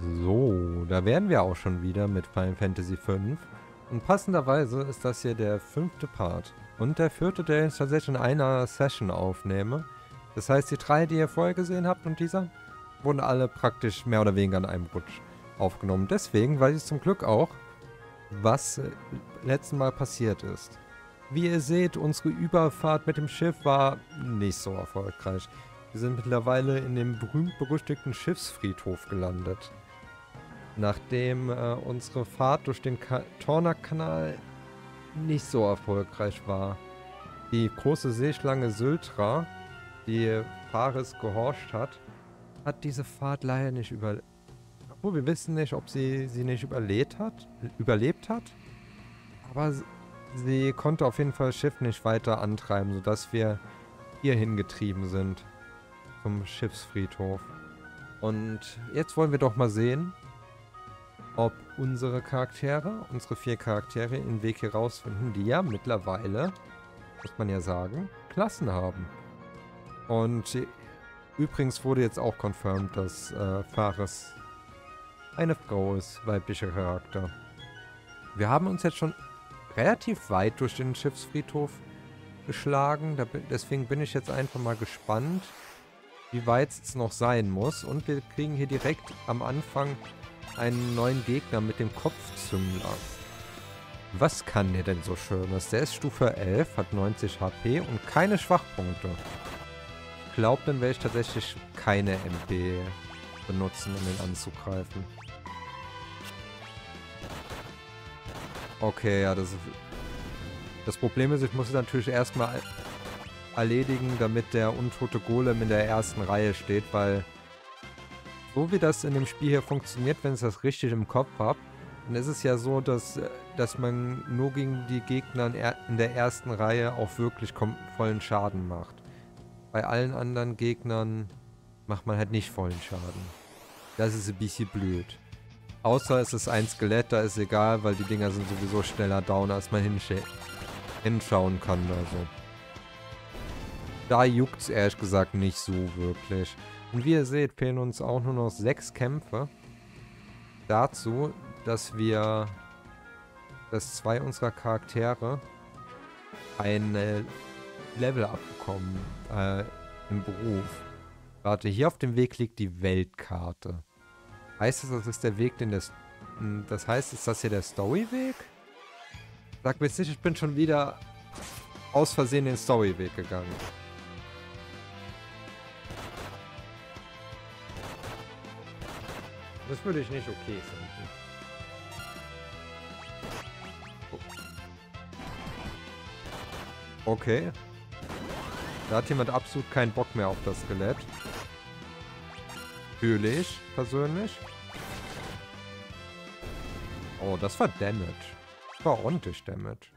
So, da wären wir auch schon wieder mit Final Fantasy V. Und passenderweise ist das hier der fünfte Part. Und der vierte, der ich tatsächlich in einer Session aufnehme. Das heißt, die drei, die ihr vorher gesehen habt und dieser, wurden alle praktisch mehr oder weniger an einem Rutsch aufgenommen. Deswegen weiß ich zum Glück auch, was äh, letzten Mal passiert ist. Wie ihr seht, unsere Überfahrt mit dem Schiff war nicht so erfolgreich. Wir sind mittlerweile in dem berühmt-berüchtigten Schiffsfriedhof gelandet. Nachdem äh, unsere Fahrt durch den Tornak-Kanal nicht so erfolgreich war. Die große Seeschlange Syltra, die Fares gehorcht hat, hat diese Fahrt leider nicht überlebt. Obwohl wir wissen nicht, ob sie sie nicht überlebt hat. Überlebt hat. Aber sie konnte auf jeden Fall das Schiff nicht weiter antreiben, sodass wir hier hingetrieben sind. Zum Schiffsfriedhof. Und jetzt wollen wir doch mal sehen, ob unsere Charaktere, unsere vier Charaktere, den Weg hier rausfinden, die ja mittlerweile, muss man ja sagen, Klassen haben. Und übrigens wurde jetzt auch confirmed, dass äh, Fares eine Frau ist, weiblicher Charakter. Wir haben uns jetzt schon relativ weit durch den Schiffsfriedhof geschlagen. Deswegen bin ich jetzt einfach mal gespannt, wie weit es noch sein muss. Und wir kriegen hier direkt am Anfang einen neuen Gegner mit dem Kopfzüngler. Was kann der denn so Schönes? Der ist Stufe 11, hat 90 HP und keine Schwachpunkte. Ich glaube, dann werde ich tatsächlich keine MP benutzen, um ihn anzugreifen. Okay, ja, das ist... Das Problem ist, ich muss es natürlich erstmal erledigen, damit der untote Golem in der ersten Reihe steht, weil so wie das in dem Spiel hier funktioniert, wenn ich das richtig im Kopf habe, dann ist es ja so, dass, dass man nur gegen die Gegner in der ersten Reihe auch wirklich vollen Schaden macht. Bei allen anderen Gegnern macht man halt nicht vollen Schaden. Das ist ein bisschen blöd. Außer es ist ein Skelett, da ist egal, weil die Dinger sind sowieso schneller down, als man hinschauen kann. Also. Da juckt es ehrlich gesagt nicht so wirklich. Und wie ihr seht, fehlen uns auch nur noch sechs Kämpfe. Dazu, dass wir, dass zwei unserer Charaktere ein äh, Level abbekommen äh, im Beruf. Warte, hier auf dem Weg liegt die Weltkarte. Heißt das, das ist der Weg, den das... Hm, das heißt, ist das hier der Storyweg? Sag mir jetzt nicht, ich bin schon wieder aus Versehen den Storyweg gegangen. Das würde ich nicht okay finden. Okay. Da hat jemand absolut keinen Bock mehr auf das Skelett. Fühle ich persönlich. Oh, das war Damage. War ordentlich Damage.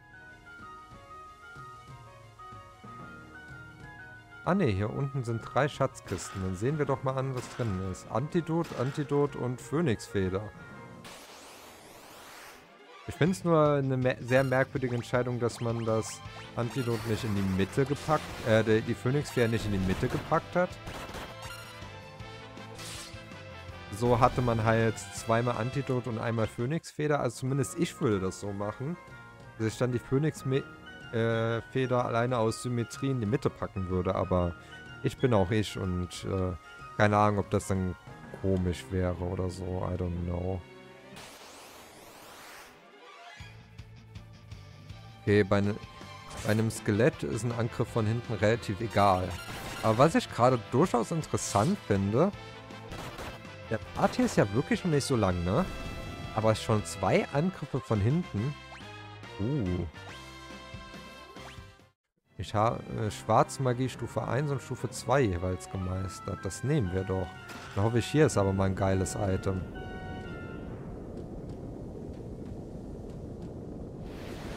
Ah ne, hier unten sind drei Schatzkisten. Dann sehen wir doch mal an, was drin ist. Antidot, Antidot und Phönixfeder. Ich finde es nur eine sehr merkwürdige Entscheidung, dass man das Antidot nicht in die Mitte gepackt, äh, die Phönixfeder nicht in die Mitte gepackt hat. So hatte man halt zweimal Antidot und einmal Phönixfeder. Also zumindest ich würde das so machen. Dass ich dann die Phönixfeder äh, Feder alleine aus Symmetrie in die Mitte packen würde, aber ich bin auch ich und äh, keine Ahnung, ob das dann komisch wäre oder so, I don't know. Okay, bei, ne, bei einem Skelett ist ein Angriff von hinten relativ egal. Aber was ich gerade durchaus interessant finde, der Part hier ist ja wirklich noch nicht so lang, ne? Aber schon zwei Angriffe von hinten. Uh. Ich habe äh, Schwarzmagie Stufe 1 und Stufe 2 jeweils gemeistert. Das nehmen wir doch. Dann hoffe ich, hier ist aber mal ein geiles Item.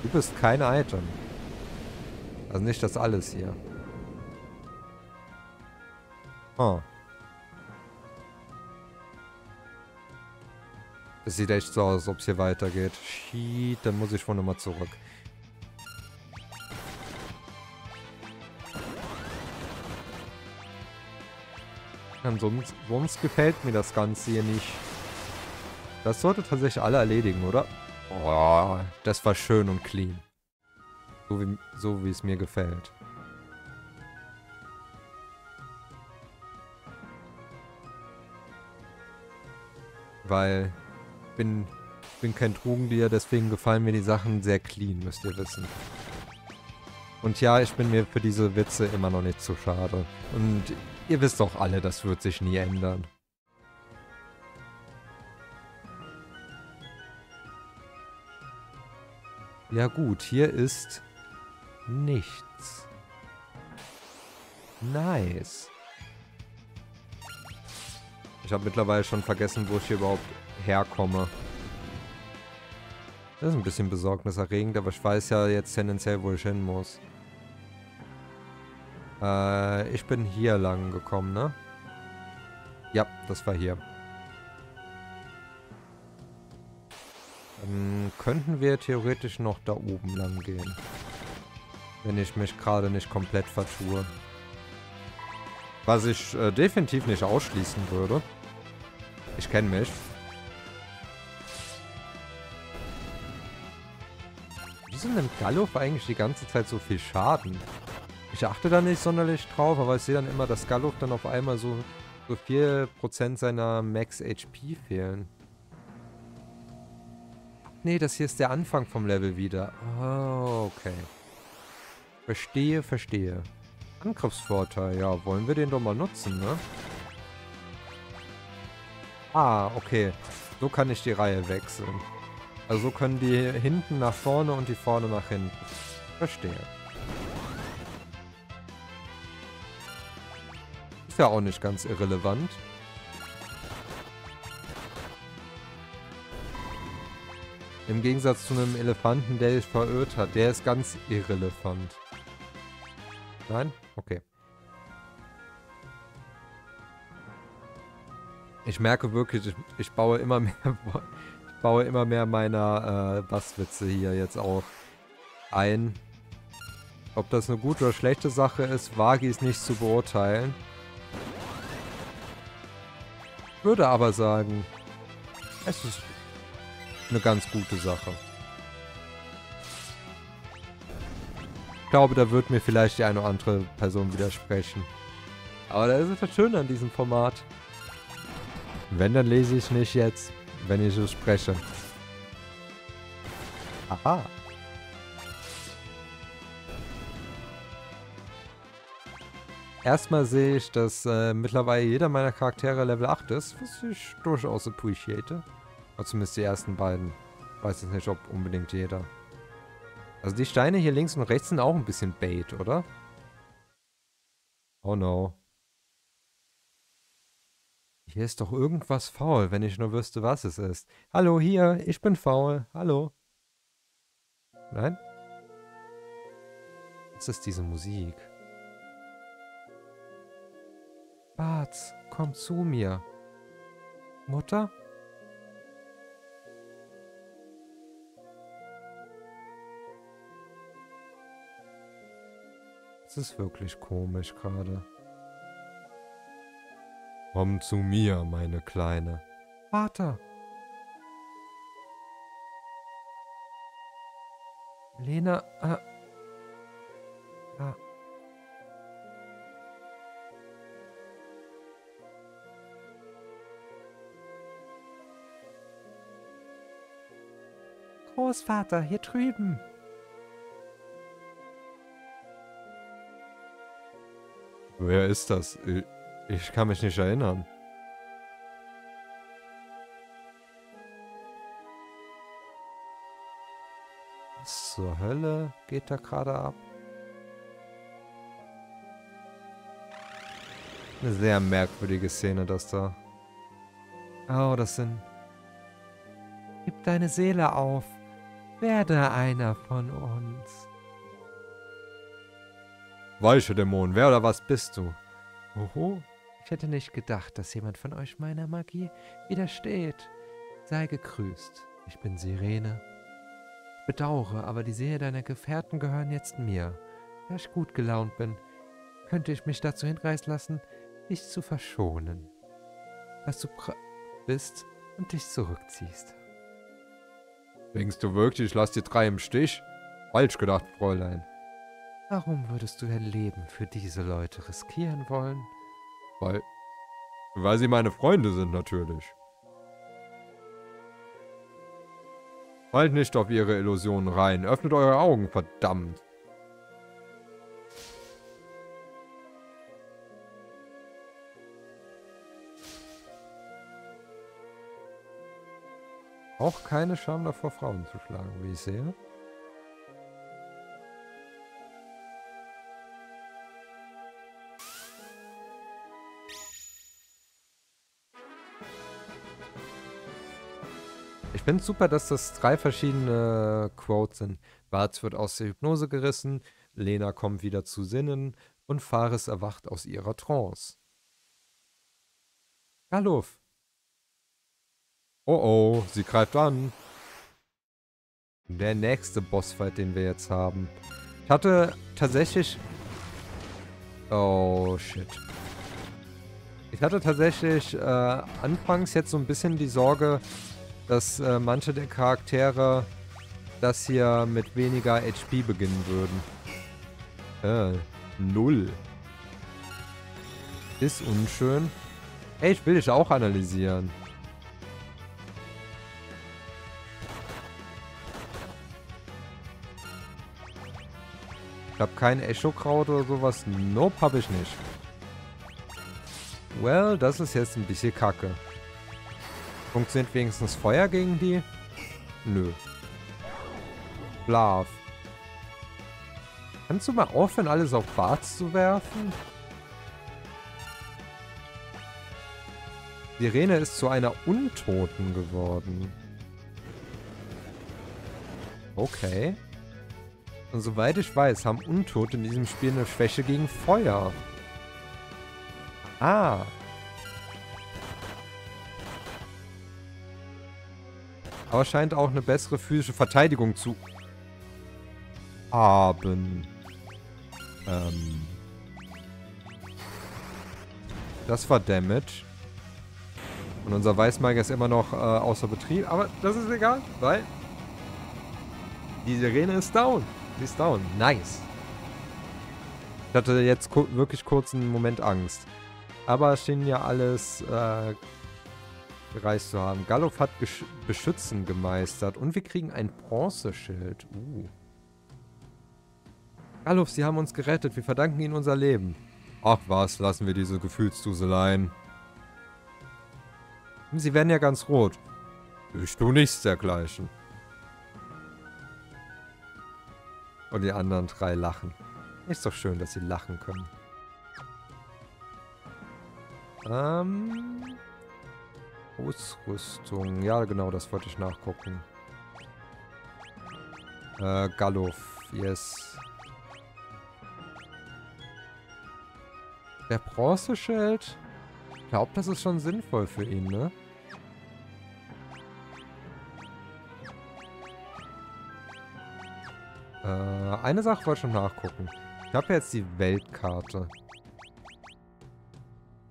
Du bist kein Item. Also nicht das alles hier. Oh. Es sieht echt so aus, als ob es hier weitergeht. Shit, dann muss ich wohl nochmal zurück. Sonst, sonst gefällt mir das Ganze hier nicht. Das sollte tatsächlich alle erledigen, oder? Oh, das war schön und clean. So wie, so wie es mir gefällt. Weil bin bin kein Trugendier, deswegen gefallen mir die Sachen sehr clean, müsst ihr wissen. Und ja, ich bin mir für diese Witze immer noch nicht zu schade. Und ihr wisst doch alle, das wird sich nie ändern. Ja gut, hier ist nichts. Nice. Ich habe mittlerweile schon vergessen, wo ich hier überhaupt herkomme. Das ist ein bisschen besorgniserregend, aber ich weiß ja jetzt tendenziell, wo ich hin muss. Äh, ich bin hier lang gekommen, ne? Ja, das war hier. Dann könnten wir theoretisch noch da oben lang gehen. Wenn ich mich gerade nicht komplett vertue. Was ich äh, definitiv nicht ausschließen würde. Ich kenne mich. Wieso nimmt Gallup eigentlich die ganze Zeit so viel Schaden? Ich achte da nicht sonderlich drauf, aber ich sehe dann immer, dass Gallup dann auf einmal so, so 4% seiner Max HP fehlen. Nee, das hier ist der Anfang vom Level wieder. Oh, okay. Verstehe, verstehe. Angriffsvorteil, ja, wollen wir den doch mal nutzen, ne? Ah, okay. So kann ich die Reihe wechseln. Also so können die hinten nach vorne und die vorne nach hinten. Verstehe. Ja auch nicht ganz irrelevant. Im Gegensatz zu einem Elefanten, der sich verirrt hat. Der ist ganz irrelevant. Nein? Okay. Ich merke wirklich, ich, ich baue immer mehr baue immer mehr meiner äh, Basswitze hier jetzt auch ein. Ob das eine gute oder schlechte Sache ist, wage ich es nicht zu beurteilen. Würde aber sagen, es ist eine ganz gute Sache. Ich glaube, da wird mir vielleicht die eine oder andere Person widersprechen. Aber das ist das Schöne an diesem Format. Wenn, dann lese ich nicht jetzt wenn ich so spreche. Aha. Erstmal sehe ich, dass äh, mittlerweile jeder meiner Charaktere Level 8 ist, was ich durchaus appreciate. Oder zumindest die ersten beiden. Weiß jetzt nicht, ob unbedingt jeder. Also die Steine hier links und rechts sind auch ein bisschen Bait, oder? Oh no. Hier ist doch irgendwas faul, wenn ich nur wüsste, was es ist. Hallo, hier, ich bin faul. Hallo. Nein? Was ist diese Musik? Barts, komm zu mir. Mutter? Es ist wirklich komisch gerade. Komm zu mir, meine Kleine. Vater. Lena, äh, ja. Großvater, hier drüben. Wer ist das? Ich ich kann mich nicht erinnern. Zur Hölle geht da gerade ab? Eine sehr merkwürdige Szene, das da. Oh, das sind... Gib deine Seele auf. Werde einer von uns. Weiche Dämon, wer oder was bist du? Oho. Ich hätte nicht gedacht, dass jemand von euch meiner Magie widersteht. Sei gegrüßt. Ich bin Sirene. Bedauere, aber die Seele deiner Gefährten gehören jetzt mir. Da ich gut gelaunt bin, könnte ich mich dazu hinreißen lassen, dich zu verschonen. Was du bist, und dich zurückziehst. Denkst du wirklich, ich lass die drei im Stich? Falsch gedacht, Fräulein. Warum würdest du dein Leben für diese Leute riskieren wollen? Weil, weil sie meine Freunde sind natürlich. Fallt nicht auf ihre Illusionen rein. Öffnet eure Augen, verdammt. Auch keine Scham davor, Frauen zu schlagen, wie ich sehe. Ich finde es super, dass das drei verschiedene Quotes sind. Bart wird aus der Hypnose gerissen, Lena kommt wieder zu Sinnen und Faris erwacht aus ihrer Trance. Galuf, Oh oh, sie greift an. Der nächste Bossfight, den wir jetzt haben. Ich hatte tatsächlich... Oh, shit. Ich hatte tatsächlich äh, anfangs jetzt so ein bisschen die Sorge, dass äh, manche der Charaktere das hier mit weniger HP beginnen würden. Äh, null. Ist unschön. Ey, ich will dich auch analysieren. Ich habe kein Echo-Kraut oder sowas. Nope, habe ich nicht. Well, das ist jetzt ein bisschen kacke. Funktioniert wenigstens Feuer gegen die? Nö. Blav. Kannst du mal aufhören, alles auf Barts zu werfen? Sirene ist zu einer Untoten geworden. Okay. Und soweit ich weiß, haben Untote in diesem Spiel eine Schwäche gegen Feuer. Ah. Aber scheint auch eine bessere physische Verteidigung zu haben. Ähm. Das war Damage. Und unser Weißmagier ist immer noch äh, außer Betrieb. Aber das ist egal, weil die Sirene ist down. Die ist down. Nice. Ich hatte jetzt wirklich kurz einen Moment Angst. Aber es schien ja alles äh, gereist zu haben. Gallop hat Beschützen gemeistert. Und wir kriegen ein Bronzeschild. Uh. Gallop, Sie haben uns gerettet. Wir verdanken Ihnen unser Leben. Ach was, lassen wir diese Gefühlsduseleien. Sie werden ja ganz rot. Ich tu nichts dergleichen. Und die anderen drei lachen. Ist doch schön, dass sie lachen können. Ähm... Ausrüstung. Ja, genau, das wollte ich nachgucken. Äh, Galluf. Yes. Der Bronzeschild? Ich glaube, das ist schon sinnvoll für ihn, ne? Äh, eine Sache wollte ich schon nachgucken. Ich habe jetzt die Weltkarte.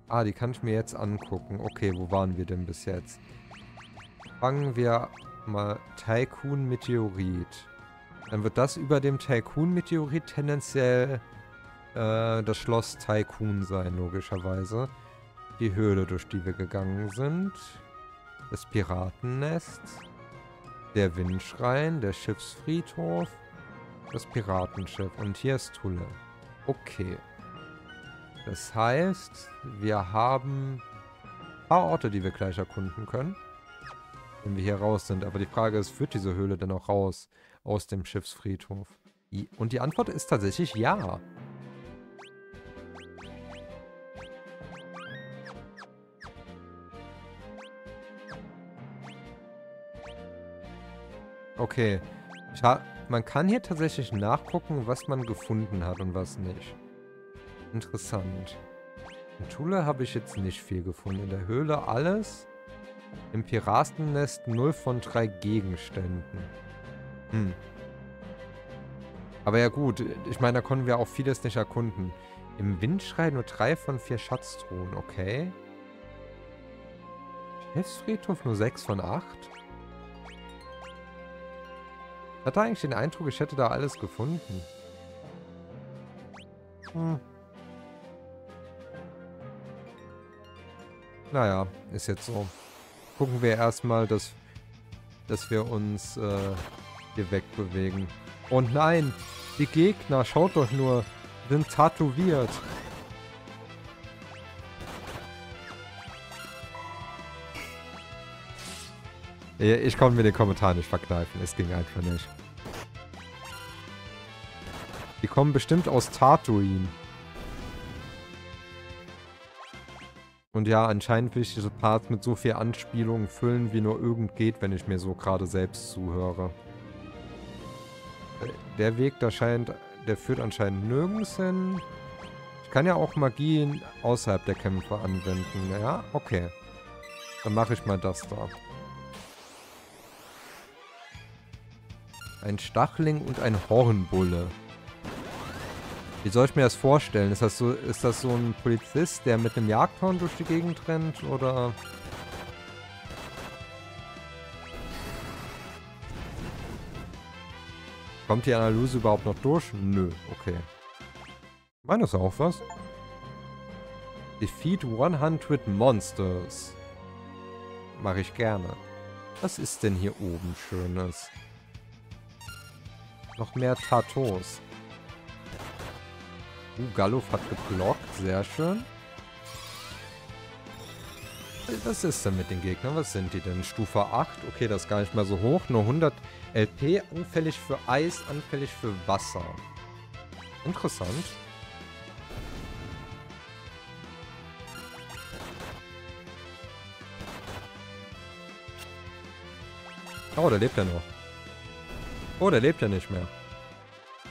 Ah, die kann ich mir jetzt angucken. Okay, wo waren wir denn bis jetzt? Fangen wir mal Tycoon Meteorit. Dann wird das über dem Tycoon Meteorit tendenziell äh, das Schloss Tycoon sein, logischerweise. Die Höhle, durch die wir gegangen sind. Das Piratennest. Der Windschrein, der Schiffsfriedhof. Das Piratenschiff. Und hier ist Tulle. Okay. Das heißt, wir haben ein paar Orte, die wir gleich erkunden können. Wenn wir hier raus sind. Aber die Frage ist, führt diese Höhle denn auch raus aus dem Schiffsfriedhof? Und die Antwort ist tatsächlich ja. Okay. Ich habe man kann hier tatsächlich nachgucken, was man gefunden hat und was nicht. Interessant. In Schule habe ich jetzt nicht viel gefunden. In der Höhle alles. Im Piratennest 0 von 3 Gegenständen. Hm. Aber ja gut, ich meine, da konnten wir auch vieles nicht erkunden. Im Windschrei nur 3 von 4 Schatztruhen, okay. Hilfsfriedhof nur 6 von 8? Hatte eigentlich den Eindruck, ich hätte da alles gefunden. Hm. Naja, ist jetzt so. Gucken wir erstmal, dass, dass wir uns äh, hier wegbewegen. Und nein, die Gegner, schaut doch nur, sind tätowiert. Ich konnte mir den Kommentar nicht verkneifen. Es ging einfach nicht. Die kommen bestimmt aus Tatooine. Und ja, anscheinend will ich diese Parts mit so viel Anspielungen füllen, wie nur irgend geht, wenn ich mir so gerade selbst zuhöre. Der Weg, der scheint, der führt anscheinend nirgends hin. Ich kann ja auch Magie außerhalb der Kämpfe anwenden. Ja, okay. Dann mache ich mal das da. Ein Stachling und ein Hornbulle. Wie soll ich mir das vorstellen? Ist das so, ist das so ein Polizist, der mit einem Jagdhorn durch die Gegend rennt? Oder... Kommt die Analyse überhaupt noch durch? Nö, okay. Meine ist auch was. Defeat 100 Monsters. Mache ich gerne. Was ist denn hier oben Schönes? Noch mehr Tatos. Uh, Galluf hat geblockt. Sehr schön. Was ist denn mit den Gegnern? Was sind die denn? Stufe 8? Okay, das ist gar nicht mal so hoch. Nur 100 LP. Anfällig für Eis, anfällig für Wasser. Interessant. Oh, der lebt ja noch. Oh, der lebt ja nicht mehr.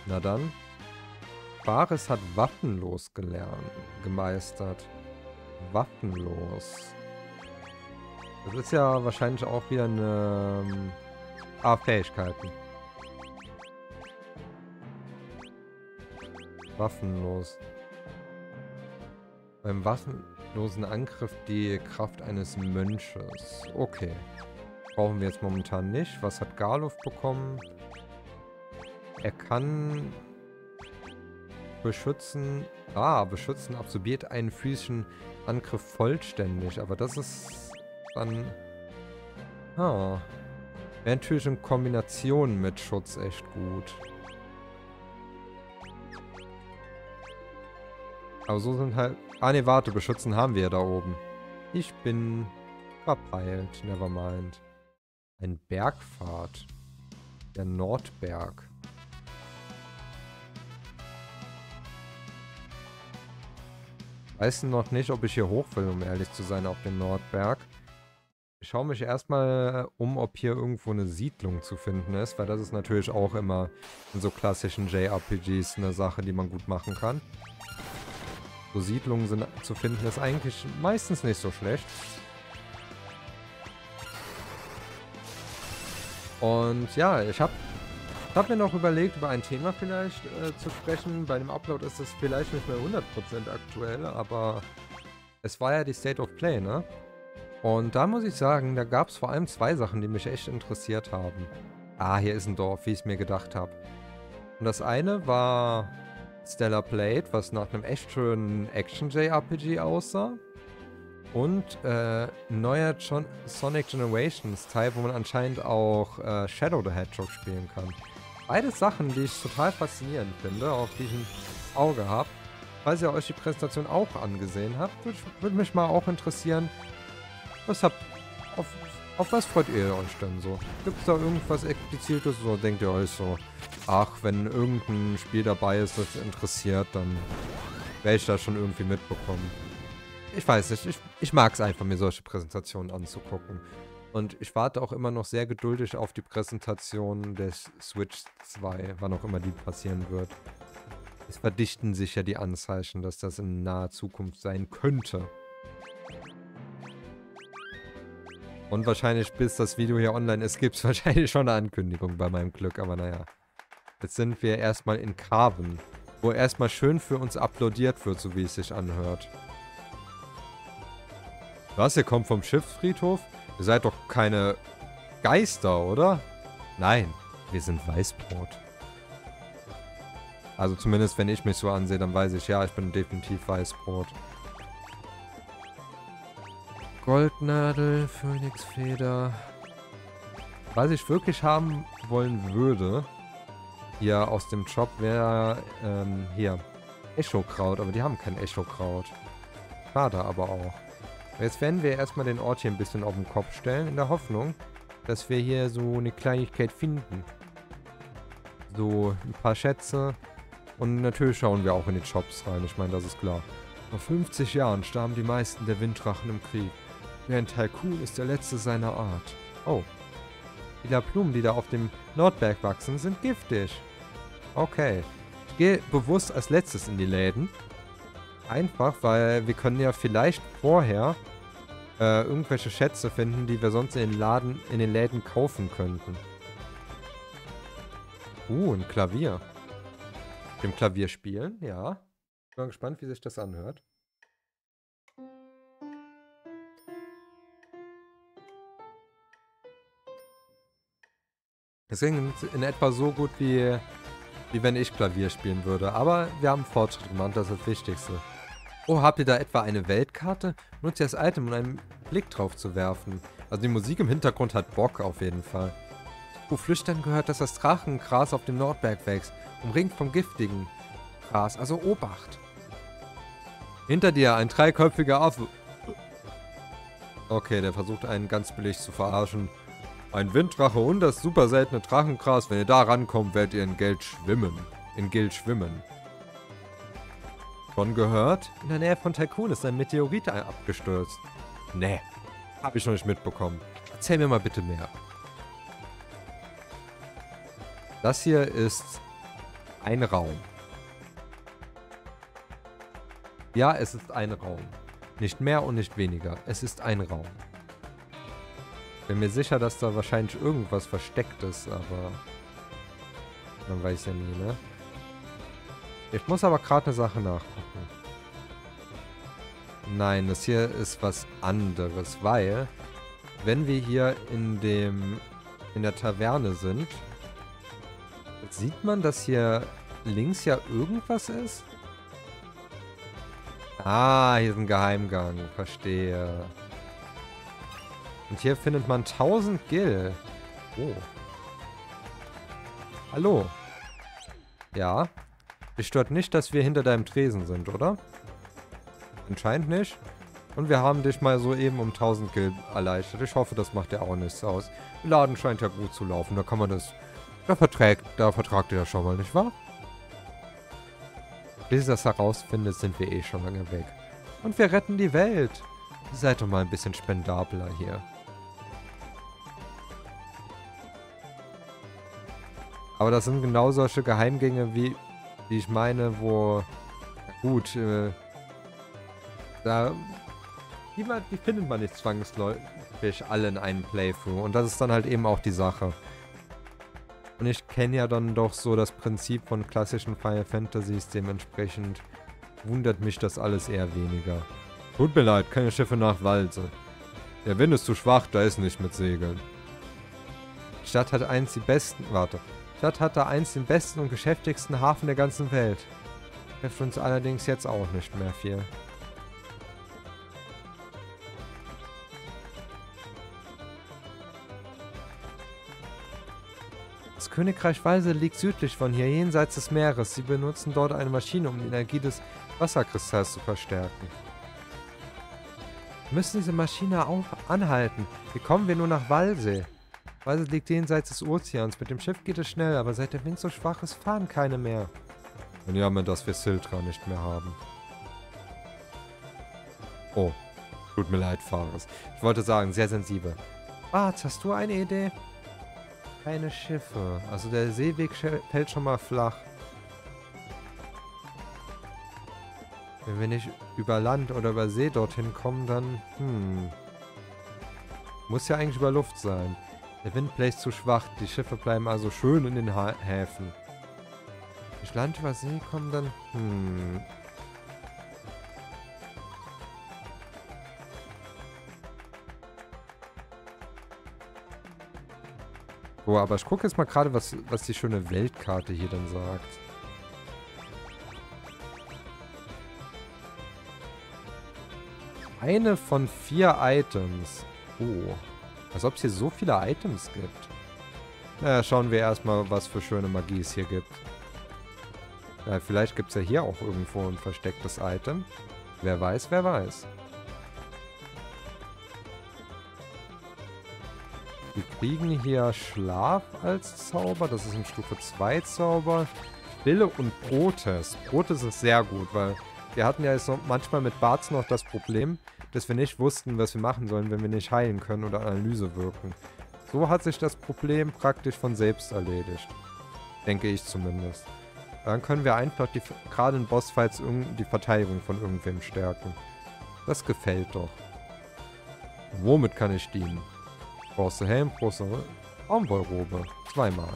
Na dann. Baris hat waffenlos gelernt, gemeistert. Waffenlos. Das ist ja wahrscheinlich auch wieder eine... Ah, Fähigkeiten. Waffenlos. Beim waffenlosen Angriff die Kraft eines Mönches. Okay. Brauchen wir jetzt momentan nicht. Was hat Garloff bekommen? Er kann beschützen... Ah, beschützen absorbiert einen physischen Angriff vollständig. Aber das ist dann... Ah. Wäre natürlich in Kombination mit Schutz echt gut. Aber so sind halt... Ah ne, warte, beschützen haben wir ja da oben. Ich bin verpeilt, nevermind. Ein Bergpfad. Der Nordberg. Weiß noch nicht, ob ich hier hoch will, um ehrlich zu sein, auf den Nordberg. Ich schaue mich erstmal um, ob hier irgendwo eine Siedlung zu finden ist, weil das ist natürlich auch immer in so klassischen JRPGs eine Sache, die man gut machen kann. So Siedlungen sind zu finden ist eigentlich meistens nicht so schlecht. Und ja, ich habe ich habe mir noch überlegt, über ein Thema vielleicht äh, zu sprechen. Bei dem Upload ist es vielleicht nicht mehr 100% aktuell, aber es war ja die State of Play, ne? Und da muss ich sagen, da gab es vor allem zwei Sachen, die mich echt interessiert haben. Ah, hier ist ein Dorf, wie ich es mir gedacht habe. Und das eine war Stellar Plate, was nach einem echt schönen Action-JRPG aussah. Und äh, neuer John Sonic Generations Teil, wo man anscheinend auch äh, Shadow the Hedgehog spielen kann. Beides Sachen, die ich total faszinierend finde, auf die ich ein Auge habe. Falls ihr euch die Präsentation auch angesehen habt, würde würd mich mal auch interessieren, was habt, auf, auf was freut ihr euch denn so? Gibt es da irgendwas explizites oder denkt ihr euch so, ach, wenn irgendein Spiel dabei ist, das interessiert, dann werde ich das schon irgendwie mitbekommen. Ich weiß nicht, ich, ich mag es einfach, mir solche Präsentationen anzugucken. Und ich warte auch immer noch sehr geduldig auf die Präsentation des Switch 2, wann auch immer die passieren wird. Es verdichten sich ja die Anzeichen, dass das in naher Zukunft sein könnte. Und wahrscheinlich bis das Video hier online ist, gibt es wahrscheinlich schon eine Ankündigung bei meinem Glück, aber naja. Jetzt sind wir erstmal in Carven, wo erstmal schön für uns applaudiert wird, so wie es sich anhört. Was, ihr kommt vom Schiffsfriedhof? Ihr seid doch keine Geister, oder? Nein, wir sind Weißbrot. Also zumindest, wenn ich mich so ansehe, dann weiß ich, ja, ich bin definitiv Weißbrot. Goldnadel, Phönixfeder. Was ich wirklich haben wollen würde, hier aus dem Shop, wäre, ähm, hier, Echo-Kraut. Aber die haben kein Echo-Kraut. Schade aber auch. Jetzt werden wir erstmal den Ort hier ein bisschen auf den Kopf stellen, in der Hoffnung, dass wir hier so eine Kleinigkeit finden. So ein paar Schätze. Und natürlich schauen wir auch in die Shops rein, ich meine, das ist klar. Vor 50 Jahren starben die meisten der Winddrachen im Krieg. Während Tycoon ist der letzte seiner Art. Oh. Die Blumen, die da auf dem Nordberg wachsen, sind giftig. Okay. Ich gehe bewusst als letztes in die Läden. Einfach, weil wir können ja vielleicht vorher äh, irgendwelche Schätze finden, die wir sonst in den, Laden, in den Läden kaufen könnten. Uh, ein Klavier. Dem Klavier spielen, ja. Ich bin gespannt, wie sich das anhört. Es ging in etwa so gut, wie, wie wenn ich Klavier spielen würde. Aber wir haben Fortschritt gemacht, das ist das Wichtigste. Oh, habt ihr da etwa eine Weltkarte? Nutzt ihr das Item, um einen Blick drauf zu werfen. Also die Musik im Hintergrund hat Bock auf jeden Fall. Oh, Flüchtern gehört, dass das Drachengras auf dem Nordberg wächst, umringt vom giftigen Gras, also Obacht. Hinter dir ein dreiköpfiger Affe. Okay, der versucht einen ganz billig zu verarschen. Ein Winddrache und das super seltene Drachengras. Wenn ihr da rankommt, werdet ihr in Geld schwimmen. In Geld schwimmen. Schon gehört? In der Nähe von Tycoon ist ein Meteorit abgestürzt. Nee, hab ich noch nicht mitbekommen. Erzähl mir mal bitte mehr. Das hier ist ein Raum. Ja, es ist ein Raum. Nicht mehr und nicht weniger. Es ist ein Raum. Bin mir sicher, dass da wahrscheinlich irgendwas versteckt ist, aber man weiß ja nie, ne? Ich muss aber gerade eine Sache nachgucken. Nein, das hier ist was anderes, weil wenn wir hier in dem in der Taverne sind, sieht man, dass hier links ja irgendwas ist. Ah, hier ist ein Geheimgang, verstehe. Und hier findet man 1000 Gil. Oh. Hallo. Ja, Dich stört nicht, dass wir hinter deinem Tresen sind, oder? Anscheinend nicht. Und wir haben dich mal so eben um 1000 Gil erleichtert. Ich hoffe, das macht dir auch nichts aus. Der Laden scheint ja gut zu laufen. Da kann man das... Da verträgt, da vertragt ihr das schon mal, nicht wahr? Bis ich das herausfindet, sind wir eh schon lange weg. Und wir retten die Welt. Seid doch mal ein bisschen spendabler hier. Aber das sind genau solche Geheimgänge, wie die ich meine, wo, gut, äh, da, die, die findet man nicht zwangsläufig alle in einem Playthrough. Und das ist dann halt eben auch die Sache. Und ich kenne ja dann doch so das Prinzip von klassischen Final Fantasies, dementsprechend wundert mich das alles eher weniger. Tut mir leid, keine Schiffe nach Walse. Der Wind ist zu schwach, da ist nicht mit Segeln. Die Stadt hat eins die besten, warte, Stadt hatte einst den besten und geschäftigsten Hafen der ganzen Welt. Hilft uns allerdings jetzt auch nicht mehr viel. Königreich Weise liegt südlich von hier, jenseits des Meeres. Sie benutzen dort eine Maschine, um die Energie des Wasserkristalls zu verstärken. Wir müssen diese Maschine auch anhalten. Wie kommen wir nur nach Walsee? Weise liegt jenseits des Ozeans. Mit dem Schiff geht es schnell, aber seit der Wind so schwach ist, fahren keine mehr. Und ja, dass wir Siltra nicht mehr haben. Oh, tut mir leid, Fares. Ich wollte sagen, sehr sensibel. Bart, hast du eine Idee? Keine Schiffe. Also der Seeweg fällt schon mal flach. Wenn wir nicht über Land oder über See dorthin kommen, dann... Hm... Muss ja eigentlich über Luft sein. Der Wind bläst zu schwach, die Schiffe bleiben also schön in den ha Häfen. Durch Land über See kommen dann... Hm... So, aber ich gucke jetzt mal gerade, was, was die schöne Weltkarte hier dann sagt. Eine von vier Items. Oh. Als ob es hier so viele Items gibt. Naja, schauen wir erstmal, was für schöne Magie es hier gibt. Ja, vielleicht gibt es ja hier auch irgendwo ein verstecktes Item. Wer weiß, wer weiß. Wir kriegen hier Schlaf als Zauber. Das ist ein Stufe 2 Zauber. Stille und Protest. Protest ist sehr gut, weil wir hatten ja jetzt manchmal mit Barts noch das Problem, dass wir nicht wussten, was wir machen sollen, wenn wir nicht heilen können oder Analyse wirken. So hat sich das Problem praktisch von selbst erledigt. Denke ich zumindest. Dann können wir einfach die, gerade in Bossfights die Verteidigung von irgendwem stärken. Das gefällt doch. Womit kann ich dienen? Du Helm, du Baumwollrobe. Zweimal.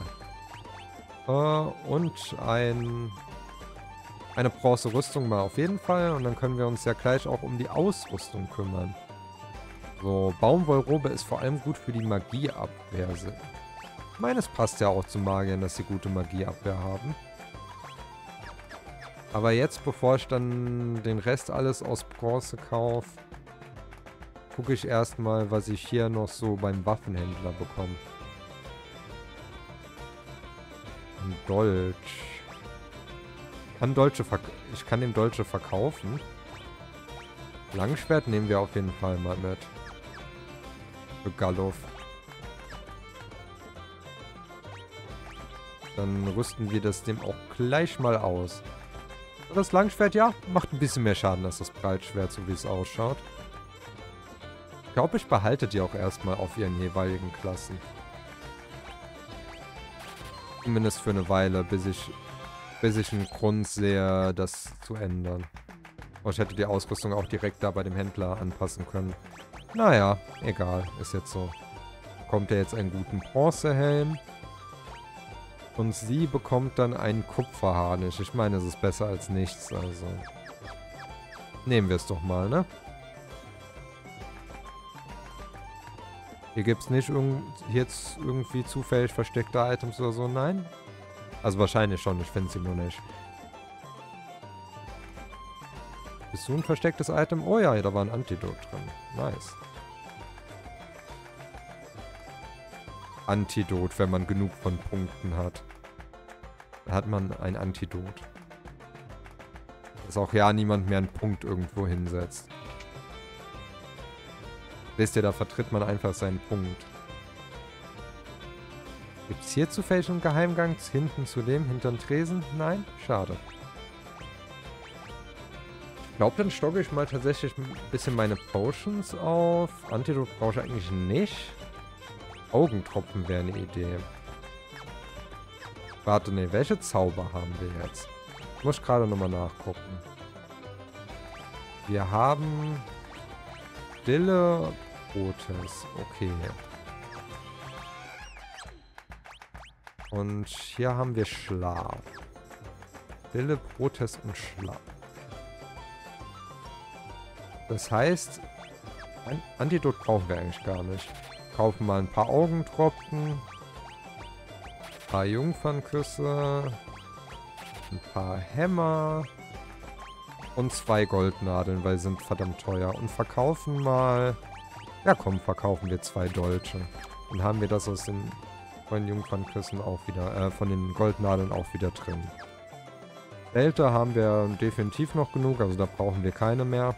Äh, und ein eine Bronze-Rüstung mal auf jeden Fall. Und dann können wir uns ja gleich auch um die Ausrüstung kümmern. So, Baumwollrobe ist vor allem gut für die Magieabwehr. Ich meine, es passt ja auch zu Magiern, dass sie gute Magieabwehr haben. Aber jetzt, bevor ich dann den Rest alles aus Bronze kaufe, gucke ich erstmal, was ich hier noch so beim Waffenhändler bekomme. Ein Dolch. Kann Dolce ich kann dem Dolce verkaufen. Langschwert nehmen wir auf jeden Fall mal mit. Für Galluf. Dann rüsten wir das dem auch gleich mal aus. Das Langschwert, ja, macht ein bisschen mehr Schaden als das Breitschwert, so wie es ausschaut. Ich glaube, ich behalte die auch erstmal auf ihren jeweiligen Klassen. Zumindest für eine Weile, bis ich bis ich einen Grund sehe, das zu ändern. Und ich hätte die Ausrüstung auch direkt da bei dem Händler anpassen können. Naja, egal, ist jetzt so. Bekommt er jetzt einen guten Bronzehelm. Und sie bekommt dann einen Kupferharnisch. Ich meine, es ist besser als nichts, also. Nehmen wir es doch mal, ne? Hier gibt es nicht irg jetzt irgendwie zufällig versteckte Items oder so, nein? Also wahrscheinlich schon, ich finde sie nur nicht. Bist du ein verstecktes Item? Oh ja, da war ein Antidot drin. Nice. Antidot, wenn man genug von Punkten hat. Da hat man ein Antidot. Dass auch ja niemand mehr einen Punkt irgendwo hinsetzt. Wisst ihr, da vertritt man einfach seinen Punkt. Gibt es hier zufällig einen Geheimgang hinten zu dem, hinterm Tresen? Nein? Schade. Ich glaube, dann stocke ich mal tatsächlich ein bisschen meine Potions auf. Antidot brauche ich eigentlich nicht. Augentropfen wäre eine Idee. Warte, ne, welche Zauber haben wir jetzt? Ich muss gerade nochmal nachgucken. Wir haben Stille Rotes. Okay. Und hier haben wir Schlaf. Wille, Protest und Schlaf. Das heißt, ein Antidot brauchen wir eigentlich gar nicht. Kaufen mal ein paar Augentropfen. Ein paar Jungfernküsse. Ein paar Hämmer. Und zwei Goldnadeln, weil sie sind verdammt teuer. Und verkaufen mal... Ja komm, verkaufen wir zwei Dolche. Dann haben wir das aus den von Jungfernküssen auch wieder, äh, von den Goldnadeln auch wieder drin. Delta haben wir definitiv noch genug, also da brauchen wir keine mehr.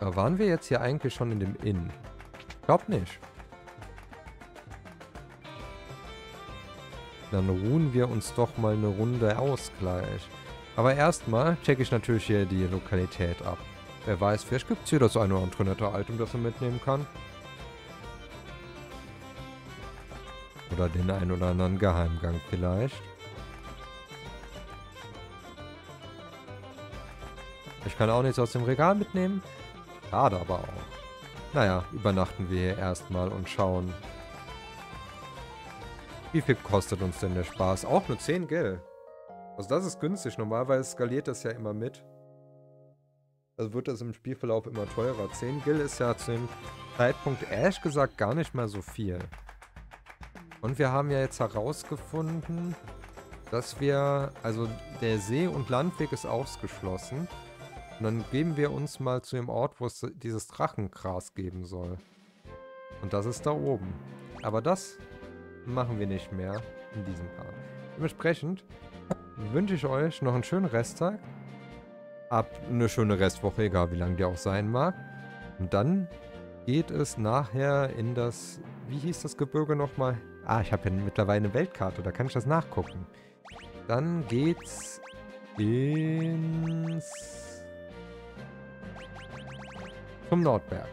Waren wir jetzt hier eigentlich schon in dem Inn? Ich glaube nicht. Dann ruhen wir uns doch mal eine Runde Ausgleich. Aber erstmal checke ich natürlich hier die Lokalität ab. Wer weiß, vielleicht gibt es hier das eine oder andere nette Item, das man mitnehmen kann. Oder den einen oder anderen Geheimgang vielleicht. Ich kann auch nichts aus dem Regal mitnehmen. Schade aber auch. Naja, übernachten wir hier erstmal und schauen. Wie viel kostet uns denn der Spaß? Auch nur 10 Geld. Also das ist günstig. Normalerweise skaliert das ja immer mit. Also wird das im Spielverlauf immer teurer. 10 Gil ist ja zu dem Zeitpunkt ehrlich gesagt gar nicht mehr so viel. Und wir haben ja jetzt herausgefunden, dass wir, also der See- und Landweg ist ausgeschlossen. Und dann geben wir uns mal zu dem Ort, wo es dieses Drachengras geben soll. Und das ist da oben. Aber das machen wir nicht mehr in diesem Part. Dementsprechend wünsche ich euch noch einen schönen Resttag. Habt eine schöne Restwoche, egal wie lang die auch sein mag. Und dann geht es nachher in das, wie hieß das Gebirge nochmal? Ah, ich habe ja mittlerweile eine Weltkarte, da kann ich das nachgucken. Dann geht's ins... zum Nordberg.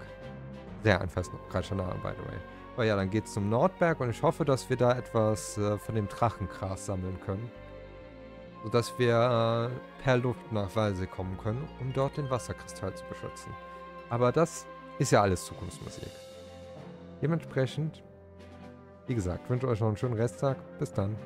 Sehr einfallsreicher Name, by the way. Aber ja, dann geht's zum Nordberg und ich hoffe, dass wir da etwas äh, von dem Drachengras sammeln können. Sodass wir äh, per Luft nach Walsee kommen können, um dort den Wasserkristall zu beschützen. Aber das ist ja alles Zukunftsmusik. Dementsprechend, wie gesagt, wünsche euch noch einen schönen Resttag. Bis dann.